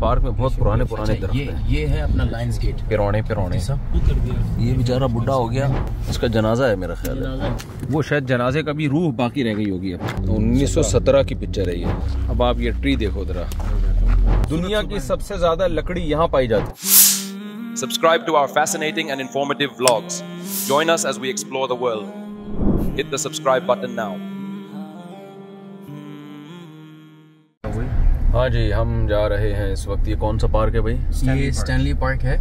Park में बहुत पुराने पुराने अच्छा, ये ये है अपना लाइन्स गेट पिरौने पिरौने। ये बेचारा बुढ़ा हो गया। इसका जनाजा है मेरा ख्याल है। वो शायद जनाजे का भी रूह बाकी रह गई होगी अब। 1917 की पिक्चर है ये। अब आप ये ट्री देखो जरा। दुनिया की सबसे ज़्यादा लकड़ी यहाँ पाई जाती Subscribe to our fascinating and informative vlogs. Join us as we explore the world. Hit the subscribe button now. हाँ जी हम जा रहे हैं इस वक्त। ये कौन सा पार्क है भाई? ये स्टैनली पार्क है।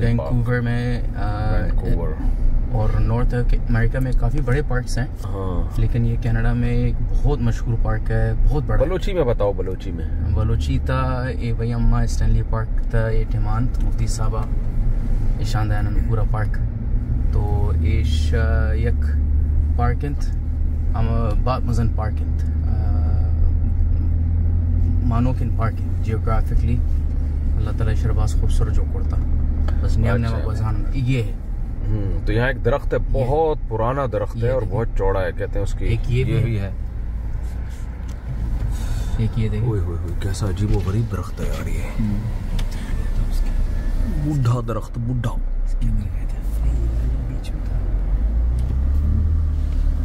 वैंकूवर में आ, वैंकूवर और नॉर्थ अमेरिका में काफ़ी बड़े पार्क्स हैं। हाँ। लेकिन ये कनाडा में एक बहुत मशहूर पार्क है बहुत बड़ा। बलोची में बताओ बलोची में। बलोची था ए वही अम्मा स्टैनली पार्क था ए टिमांत मुफ्ती साहबा ये शानदार पूरा पार्क तो एश यक पार्किंत हम बात मजन पार्किंत मानो किन पार्किंग जियोग्राफिकली अल्लाह ताला शरबास खूबसूरत जो करता। बस नियम अच्छा। बजान ये है। हम्म, तो यहाँ एक दरख्त है बहुत पुराना दरख्त है और बहुत चौड़ा है कहते हैं उसकी। एक ये भी भी है। एक ये देखिए। ओए होए होए कैसा अजीब व गरीब दरख्त है यार ये। बूढ़ा दरख्त बूढ़ा।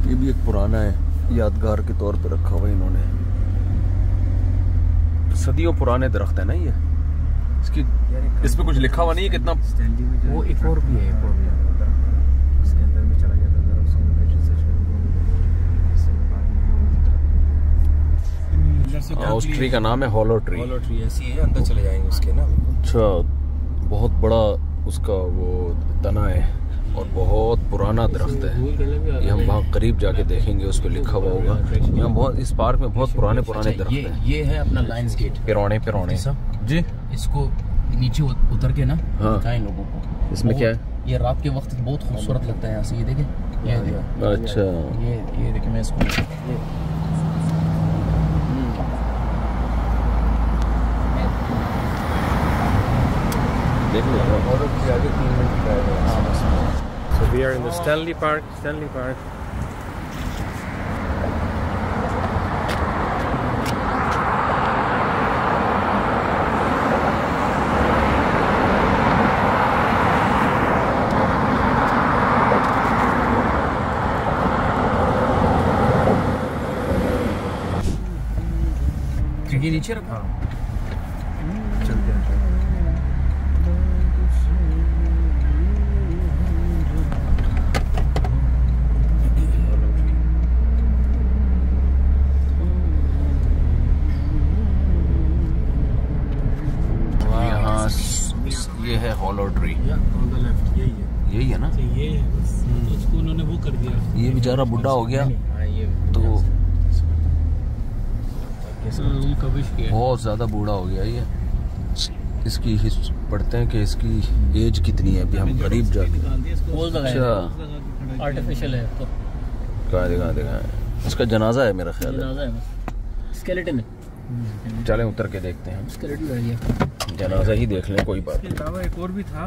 ये भी एक पुराना है यादगार के तौर पे रखा हुआ है इन्होंने। सदियों पुराने दरख्त है ना ये? इसकी इस पे कुछ लिखा हुआ नहीं है कितना? वो एक और भी है एक और भी है। हाँ, उस ट्री का नाम है हॉलो ट्री हॉलो ट्री ऐसी है अंदर चले जाएँगे उसके ना? अच्छा बहुत बड़ा उसका वो तना है। और बहुत पुराना दरख्त है। ये हम वहाँ करीब जाके देखेंगे उस पर लिखा हुआ होगा। यहाँ बहुत इस पार्क में बहुत पुराने पुराने दर दरख्त ये हैं। ये है अपना लाइन्स गेट पिरौने पिरौने। जी इसको नीचे उतर के ना हाँ। लोगों को। इसमें क्या है? ये रात के वक्त बहुत खूबसूरत लगता है यहाँ से ये देखे। ये अच्छा। ये ये देखे मैं इसको we are in the Stanley Park, Stanley Park. Сергей Черепанов. Чемпион. ये है hollow tree on the left यही है। यही है ना? ये है बस। तो उसको उन्होंने वो कर दिया। ये बेचारा बुढ़ा हो गया। हाँ तो ये कविश किया। बहुत ज़्यादा बूढ़ा हो गया ये। इसकी हिस पढ़ते हैं कि इसकी एज कितनी है अभी हम करीब जाके पोल अच्छा। आर्टिफिशियल है। तो। कहाँ दिखा दिखा। इसका जनाजा है मेरा ख्याल है। जनाजा है स्केलेटन है। चलें उतर के देखते हैं। स्केलेटन जनाजा ही देख लें कोई बात नहीं। अलावा एक और भी था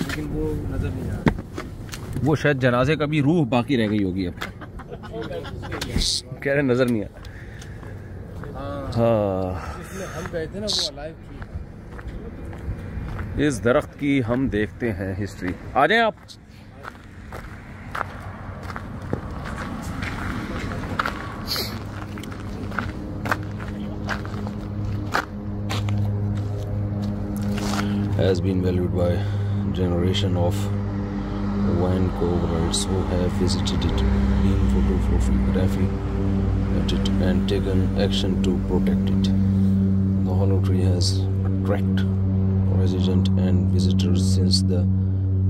लेकिन वो नज़र नहीं आ रहा। वो शायद जनाजे का भी रूह बाकी रह गई होगी अब। कह रहे नज़र नहीं आ हाँ। ना वो थी। इस दरख्त की हम देखते हैं हिस्ट्री आ जाए आप। has been valued by generation of Vancouverers who have visited it, been photography at it and taken action to protect it. The hollow tree has attracted residents and visitors since the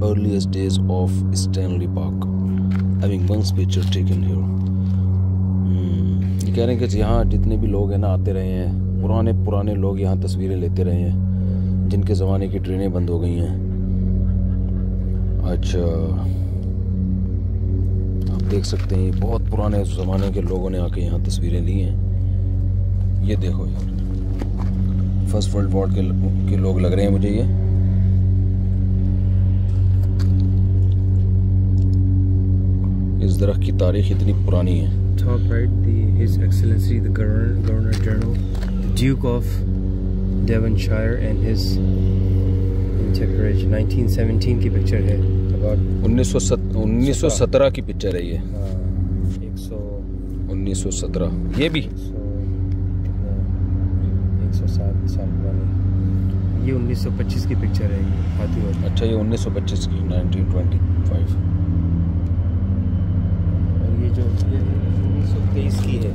earliest days of Stanley Park, having once picture taken here. Hmm, ये कह रहे हैं कि यहाँ जितने भी लोग हैं ना आते रहे हैं पुराने पुराने लोग यहाँ तस्वीरें लेते रहे हैं जिनके ज़माने की ट्रेनें बंद हो गई हैं। अच्छा आप देख सकते हैं बहुत पुराने ज़माने के लोगों ने आके यहाँ तस्वीरें ली हैं। ये देखो यार फ़र्स्ट वर्ल्ड वॉर के, के लोग लग रहे हैं मुझे ये। इस दरख्त की तारीख इतनी पुरानी है। Top right the his excellency the governor governor general the duke Devonshire and his intercourage 1917 की पिक्चर है। About 1917 की पिक्चर है ये। एक सौ 1917 ये भी? एक सौ सात साल पुरानी। ये 1925 की पिक्चर है ये हाथी वाली अच्छा ये 1925 की 1925 और ये जो ये 1923 की है।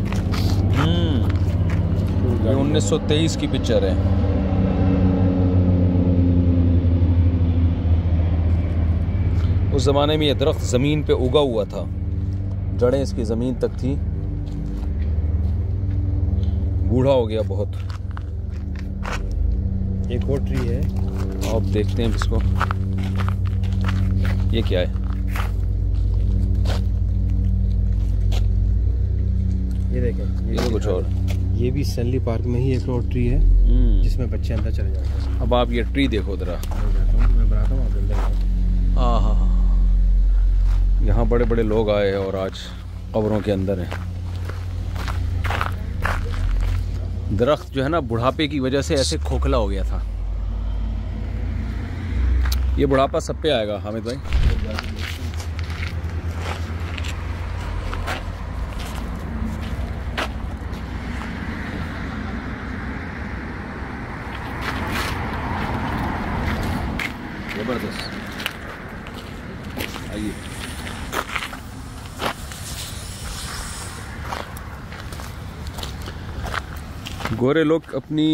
हम्म। ये 1923 की पिक्चर है। उस ज़माने में ये दरख्त ज़मीन पे उगा हुआ था। जड़ें इसकी ज़मीन तक थी। बूढ़ा हो गया बहुत। एक और ट्री है। अब देखते हैं इसको। ये क्या है? ये देखें ये तो कुछ और। ये भी सैनली पार्क में ही एक और ट्री है हम्म, जिसमें बच्चे अंदर चले जाते हैं। अब आप ये ट्री देखो ज़रा। मैं हूँ बनाता हूँ आप अंदर जाओ। हाँ यहाँ बड़े बड़े लोग आए हैं और आज कब्रों के अंदर हैं। दरख्त जो है ना बुढ़ापे की वजह से ऐसे खोखला हो गया था। ये बुढ़ापा सब पे आएगा हामिद भाई। ज़बरदस्त आइए गोरे लोग अपनी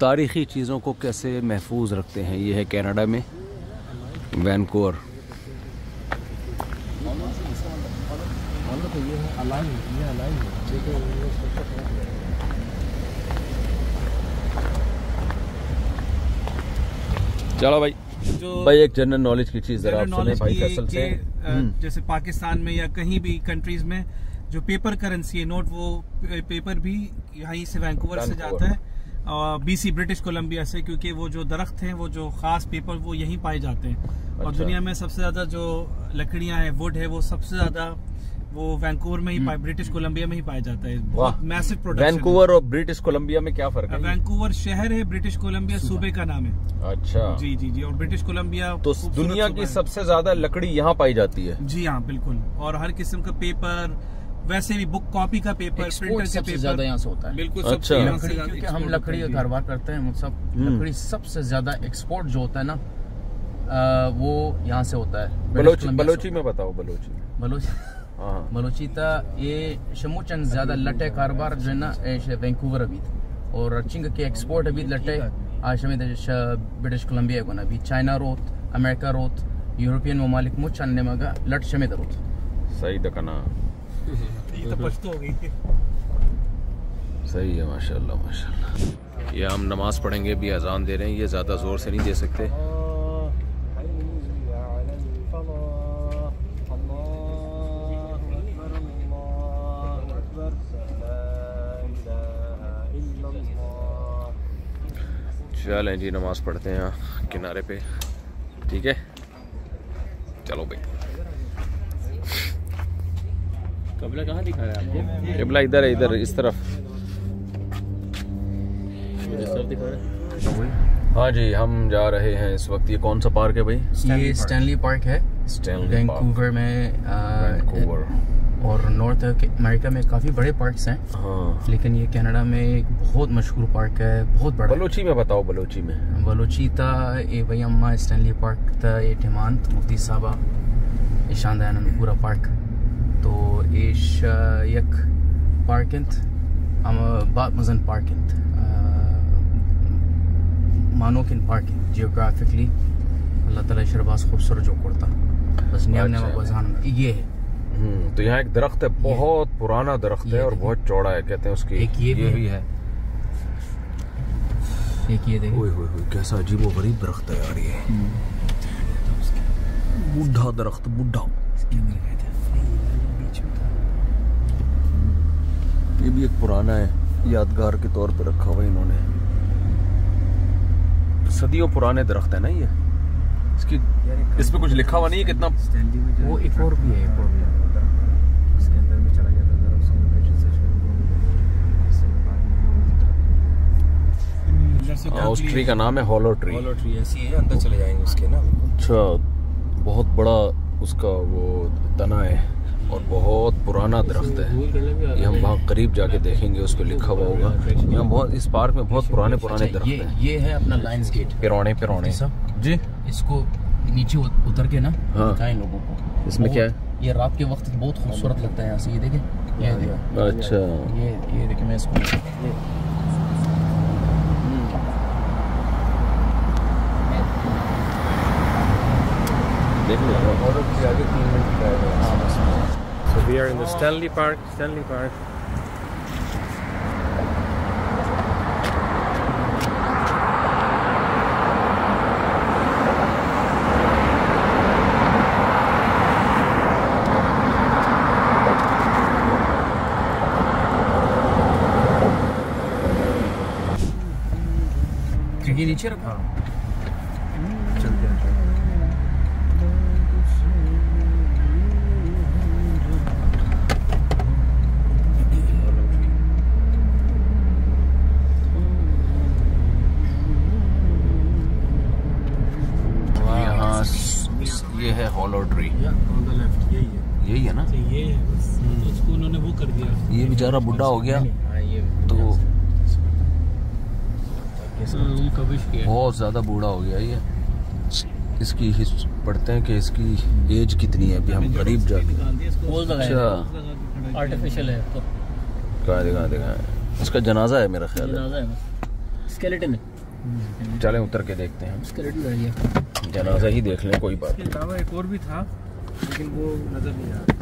तारीख़ी चीज़ों को कैसे महफूज रखते हैं? ये है कनाडा में वैनकूवर। चलो भाई जो भाई एक जनरल नॉलेज की चीज़ ज़रा सुने भाई फैसल से जैसे पाकिस्तान में या कहीं भी कंट्रीज़ में जो पेपर करेंसी है नोट वो पेपर भी यहीं से वैंकूवर से जाता है बीसी ब्रिटिश कोलंबिया से क्योंकि वो जो दरख्त हैं वो जो खास पेपर वो यहीं पाए जाते हैं अच्छा। और। दुनिया में सबसे ज़्यादा जो लकड़ियाँ हैं वुड है वो सबसे ज़्यादा वो वैंकूवर में ही पाए ब्रिटिश कोलंबिया में ही पाया जाता है। हम्म। बहुत मैसिव प्रोडक्शन वैंकूवर और ब्रिटिश कोलंबिया में क्या फ़र्क है? वैंकूवर शहर है ब्रिटिश कोलंबिया सूबे का नाम है। अच्छा। जी जी जी और ब्रिटिश कोलंबिया तो दुनिया की सबसे ज़्यादा लकड़ी यहाँ पाई जाती है। जी हाँ बिल्कुल। और हर किस्म का पेपर वैसे भी बुक कॉपी का पेपर प्रिंटर के पेपर ज़्यादा यहाँ से होता है। बिल्कुल अच्छा। लकड़ी क्योंकि हम लकड़ी का कारोबार करते हैं मतलब हम्म। लकड़ी सबसे ज़्यादा एक्सपोर्ट जो होता है ना वो यहाँ से होता है। बलोची बलोची में बताओ बलोची। बलोच? हाँ। हाँ बलोचिता ये शमुचन ज़्यादा लटे कारोबार जो है ना वैंकूवर अभी और चिंग के एक्सपोर्ट अभी लटे आज हमें ब्रिटिश कोलंबिया को ना अभी चाइना रोत अमेरिका रोत यूरोपियन ममालिक मुच अन्य मगा लट शमेद रोत। सही दकना ये तो पछतो हो गई। सही है माशाल्लाह माशाल्लाह। ये हम नमाज़ पढ़ेंगे भी अजान दे रहे हैं ये ज़्यादा ज़ोर से नहीं दे सकते। चलें जी नमाज़ पढ़ते हैं यहाँ किनारे पे। ठीक है? चलो भाई। कबला कहाँ दिखा रहा है आपको? किबला इधर है इधर इस तरफ़। दिखा रहा है। हाँ जी हम जा रहे हैं इस वक्त। ये कौन सा पार्क है भाई? ये स्टैनली पार्क है। स्टैनली पार्क वैंकूवर में वैंकूवर और नॉर्थ अमेरिका में काफ़ी बड़े पार्क्स हैं। हाँ। लेकिन ये कनाडा में एक बहुत मशहूर पार्क है बहुत बड़ा। बलोची में बताओ बलोची में। बलोची था ए वही अम्मा स्टैनली पार्क था ए टिमांत मुफ्ती साहबा ईशान दयानंद पूरा पार्क तो एश यक पार्किंत हम बात मजन पार्किंत मानोकिन पार्किंग जियोग्राफिकली अल्लाह ताला शरबास खूबसूरत जो करता। बस नियम अच्छा। बजान ये है। तो यहाँ एक दरख्त है बहुत पुराना दरख्त है और बहुत चौड़ा है कहते हैं उसकी। एक ये भी भी है। एक ये ओए कैसा अजीबो गरीब दरख्त है यार ये। बूढ़ा दरख्त बूढ़ा। ये भी एक पुराना है यादगार के तौर पर रखा हुआ है इन्होंने। सदियों पुराने दरख्त है ना ये? इसकी इस पे कुछ लिखा हुआ नहीं है कितना वो एक और भी है एक और भी है। से हाँ, उस ट्री का नाम है हॉलो ट्री हॉलो ट्री ऐसी है अंदर चले जाएँगे उसके ना। अच्छा बहुत बड़ा उसका वो तना है। और बहुत पुराना दरख्त है। ये हम वहाँ करीब जाके देखेंगे उस पर लिखा हुआ होगा। यहाँ बहुत इस पार्क में बहुत पुराने पुराने अच्छा, दरख्त ये हैं। ये है अपना लाइन्स गेट पिरौने पिरौने। जी इसको नीचे उतर के ना हाँ। लोगों को। इसमें क्या है? ये रात के वक्त बहुत खूबसूरत लगता है यहाँ से ये देखें। ये देखें। अच्छा। ये ये देखें मैं इसको। देख लो। हॉलो ट्री आगे तीन मिनट का है। हाँ। We are in the Stanley Park, Stanley Park. Сергей Личеров? बेचारा बुढ़ा हो गया हाँ तो उनका विश किया बहुत ज़्यादा बूढ़ा हो गया ये। इसकी हिस्ट पढ़ते हैं कि इसकी एज कितनी है अभी हम करीब जाके पोल अच्छा। आर्टिफिशियल है तो। कहाँ दिखा दिखा इसका जनाजा है मेरा ख्याल है। जनाजा है बस। स्केलेटन है। चलें उतर के देखते हैं। स्केलेटन जनाजा ही देख लें कोई बात अलावा एक और भी था लेकिन वो नज़र नहीं आ रहा। नहीं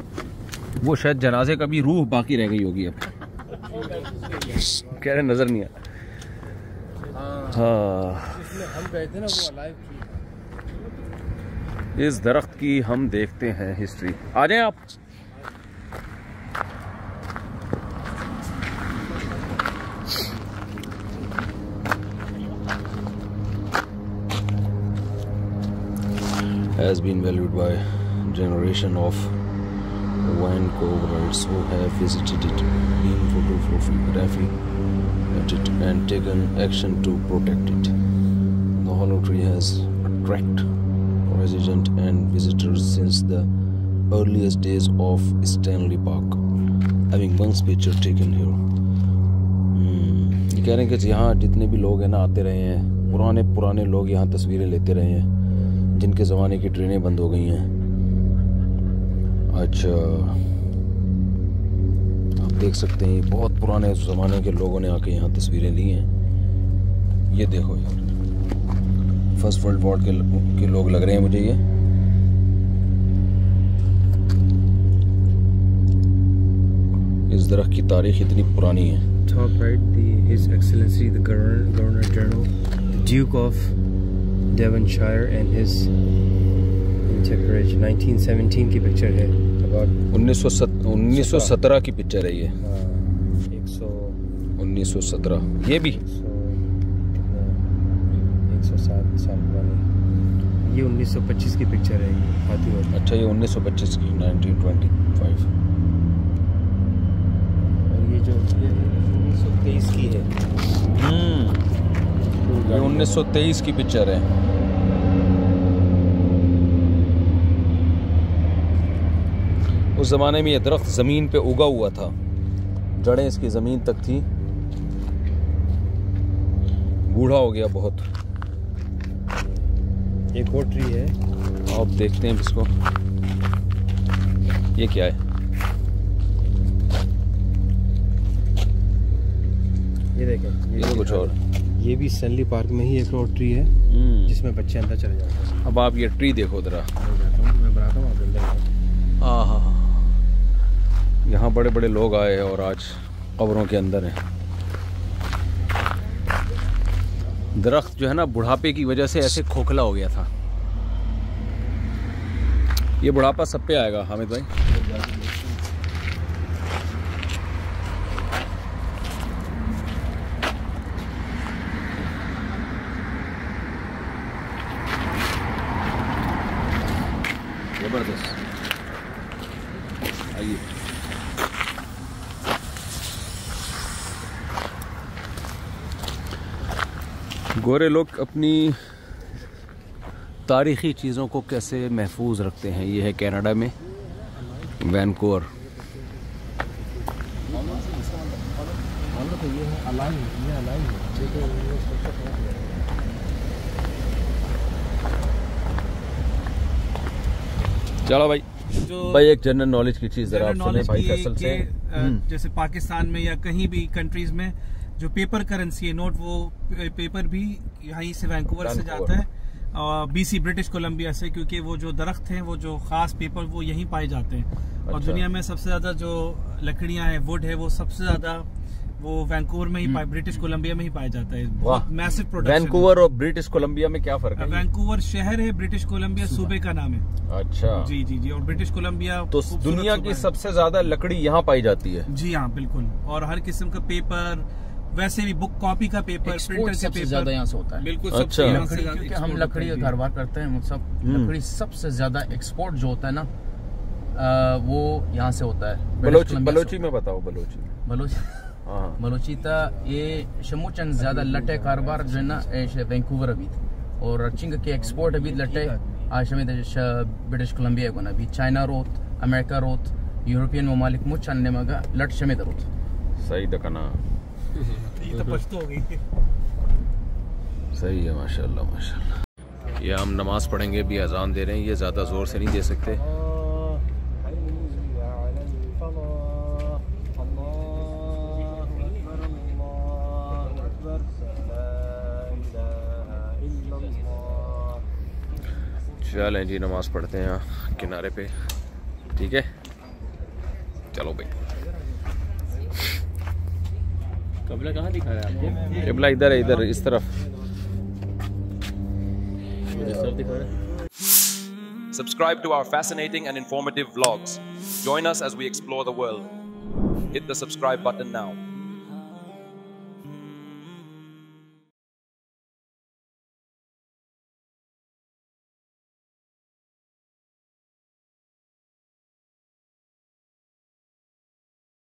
वो शायद जनाजे का भी रूह बाकी रह गई होगी अब। कह रहे नज़र नहीं आ हाँ। इस दरख्त की हम देखते हैं हिस्ट्री आ जाए आप। Has been valued by generation of Vancouverers who have visited it, been photo for photography at it, and taken action to protect it. The hollow tree has attracted residents and visitors since the earliest days of Stanley Park, having once picture taken here. हम्म, कह रहे हैं कि यहाँ जितने भी लोग हैं ना आते रहे हैं पुराने पुराने लोग यहाँ तस्वीरें लेते रहे हैं जिनके ज़माने की ट्रेनें बंद हो गई हैं अच्छा आप देख सकते हैं बहुत पुराने ज़माने के लोगों ने आके यहाँ तस्वीरें ली हैं। ये देखो यार फ़र्स्ट वर्ल्ड वॉर के, के लोग लग रहे हैं मुझे ये। इस दरख्त की तारीख इतनी पुरानी है। Top right the his excellency the governor governor general duke of Devonshire and his integration 1917 की पिक्चर है। About 1917 की पिक्चर है ये। एक सौ 1917 ये भी? एक सौ सात साल पुरानी ये 1925 की पिक्चर है ये हाथी वाली अच्छा ये 1925 की 1925 और ये जो ये 1923 की है। ये 1923 की पिक्चर है। उस ज़माने में यह दरख्त ज़मीन पे उगा हुआ था। जड़ें इसकी ज़मीन तक थी। बूढ़ा हो गया बहुत। एक और ट्री है। आप देखते हैं इसको। ये क्या है? ये देखें ये तो कुछ और। ये भी स्टैनली पार्क में ही एक और ट्री है हम्म, जिसमें बच्चे अंदर चले जाते हैं। अब आप ये ट्री देखो ज़रा। मैं हूँ बनाता हूँ आप अंदर जाओ। हाँ। यहाँ बड़े बड़े लोग आए हैं और आज कब्रों के अंदर हैं। दरख्त जो है ना, बुढ़ापे की वजह से ऐसे खोखला हो गया था। ये बुढ़ापा सब पे आएगा, हामिद भाई ज़बरदस्त आइए गोरे लोग अपनी तारीख़ी चीज़ों को कैसे महफूज रखते हैं? ये है कनाडा में वैनकोर चलो भाई। जो भाई एक जनरल नॉलेज की चीज़ ज़रा आप सुने भाई फैसल से। हम्म। जैसे पाकिस्तान में या कहीं भी कंट्रीज़ में जो पेपर करेंसी है नोट वो पेपर भी यहीं से वैंकूवर से जाता है। बीसी ब्रिटिश कोलंबिया से क्योंकि वो जो दरख्त हैं वो जो खास पेपर वो यहीं पाए जाते हैं। अच्छा। और। दुनिया में सबसे ज़्यादा जो लकड़ियाँ हैं वुड है वो सबसे ज़्यादा वो वैंकूवर में ही ब्रिटिश कोलंबिया में ही पाया जाता है। हम्म। बहुत मैसिव प्रोडक्शन वैंकूवर और ब्रिटिश कोलंबिया में क्या फ़र्क है? वैंकूवर शहर है ब्रिटिश कोलंबिया सूबे का नाम है। अच्छा। जी जी जी और ब्रिटिश कोलंबिया तो दुनिया की सबसे ज़्यादा लकड़ी यहाँ पाई जाती है। जी हाँ बिल्कुल। और हर किस्म का पेपर वैसे भी बुक कॉपी का पेपर एक्सपोर्ट प्रिंटर के सबसे पेपर ज़्यादा यहाँ से होता है। बिल्कुल अच्छा। सबसे यहाँ से लकड़ी क्योंकि हम लकड़ी का कारोबार करते हैं सब हम्म। लकड़ी सबसे ज़्यादा एक्सपोर्ट जो होता है ना वो यहाँ से होता है। बलोची बलोची में बताओ बलोची। है। बलोच हाँ ये शमुचन ज़्यादा लटे कारोबार जो है ना वैंकूवर अभी। और चिंग के एक्सपोर्ट अभी लटे आज हमें ब्रिटिश कोलंबिया को ना अभी चाइना रोत अमेरिका रोत यूरोपियन ममालिक मुच अन्य मगा लट शमेद रोत। सही दकना तो सही है, माशाल्लाह माशाल्लाह। ये हम नमाज़ पढ़ेंगे भी अजान दे रहे हैं, ये ज़्यादा ज़ोर से नहीं दे सकते। चलें जी, नमाज़ पढ़ते हैं यहाँ किनारे पे। ठीक है? चलो भाई। कबला कहाँ दिखा रहा है आपको किबला इधर है इधर इस तरफ सब दिखा रहा है Subscribe to our fascinating and informative vlogs. Join us as we explore the world. Hit the subscribe button now.